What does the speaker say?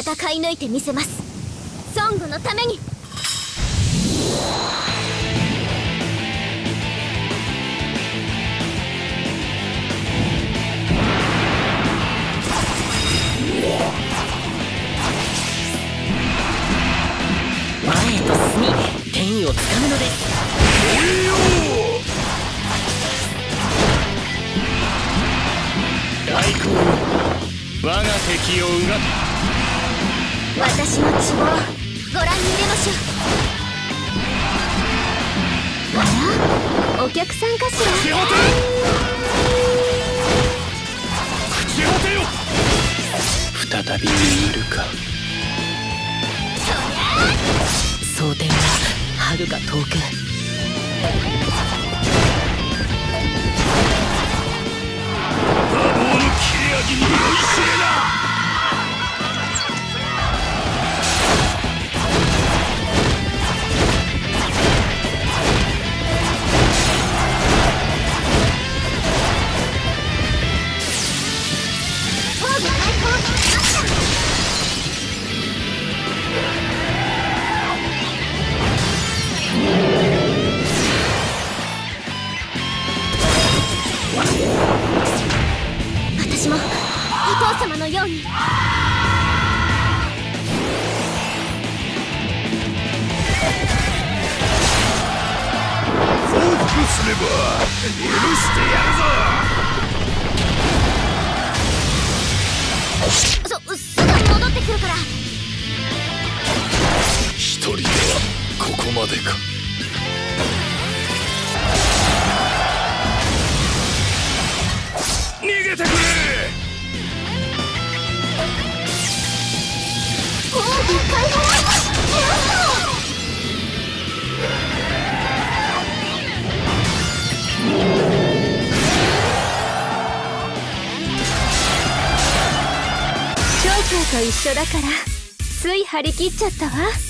戦い抜いてみせます。ソングのために。前へと進み天意をつかむので。す我が敵をうが私の血をご覧に入れましょう。あら？お客さんかしら？口果て口果てよ。再び見るか。蒼天ははるか遠く父様のように。すれば許してやるぞ。そすぐ戻ってくるから。一人ではここまでか。逃げてくれと一緒だからつい張り切っちゃったわ。